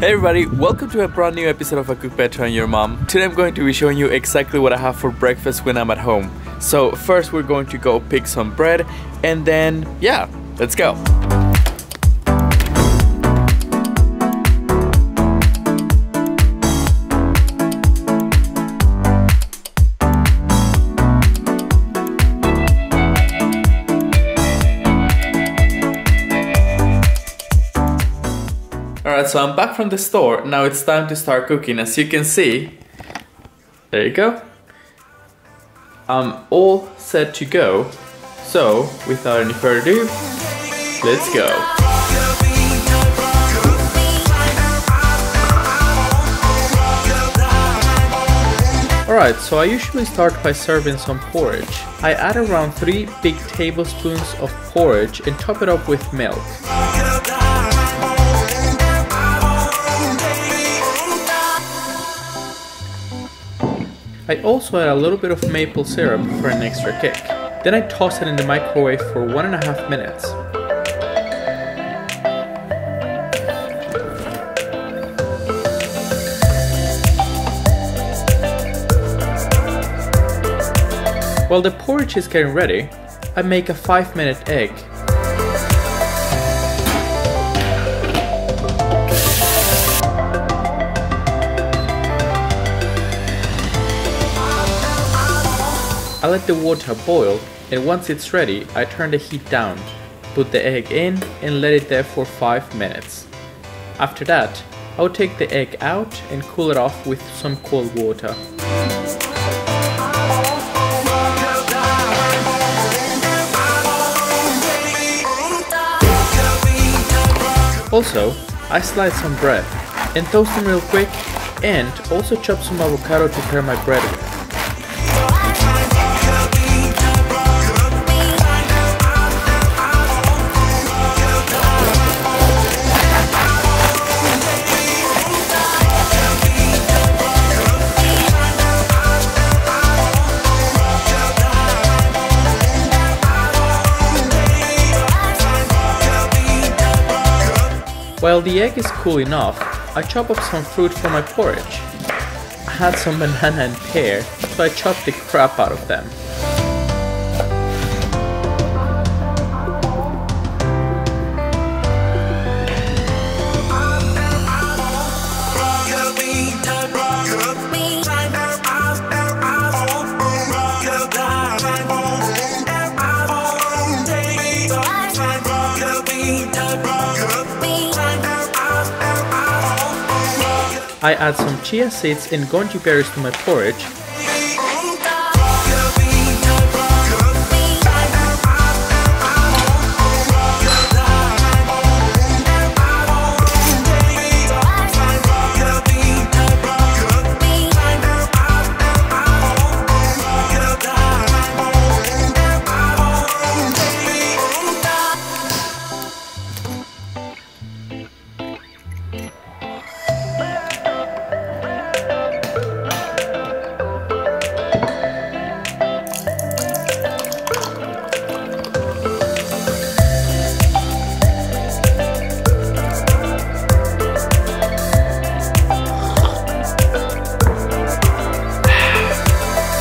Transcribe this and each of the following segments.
Hey everybody, welcome to a brand new episode of I Cook Better Than Your Mom. Today I'm going to be showing you exactly what I have for breakfast when I'm at home. So first we're going to go pick some bread and then, yeah, let's go. Alright, so I'm back from the store. Now it's time to start cooking. As you can see, there you go. I'm all set to go. So, without any further ado, let's go. Alright, so I usually start by serving some porridge. I add around 3 big tablespoons of porridge and top it up with milk. I also add a little bit of maple syrup for an extra kick. Then I toss it in the microwave for one and a half minutes. While the porridge is getting ready, I make a 5 minute egg I let the water boil and once it's ready, I turn the heat down, put the egg in and let it there for 5 minutes. After that, I'll take the egg out and cool it off with some cold water. Also, I slice some bread and toast them real quick and also chop some avocado to pair my bread with. While the egg is cool enough, I chop up some fruit for my porridge. I had some banana and pear, so I chopped the crap out of them. I add some chia seeds and goji berries to my porridge.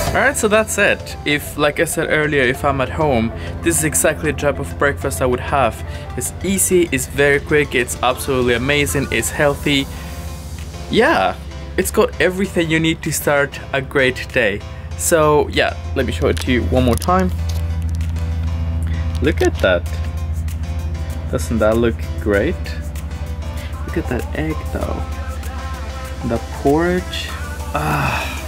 Alright, so that's it. If, like I said earlier, if I'm at home, this is exactly the type of breakfast I would have. It's easy, it's very quick, it's absolutely amazing, it's healthy. Yeah, it's got everything you need to start a great day. So yeah, let me show it to you one more time. Look at that. Doesn't that look great? Look at that egg though. The porridge. Ah.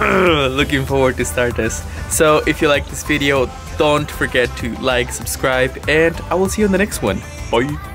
Looking forward to start this. So if you like this video, don't forget to like, subscribe, and I will see you in the next one. Bye!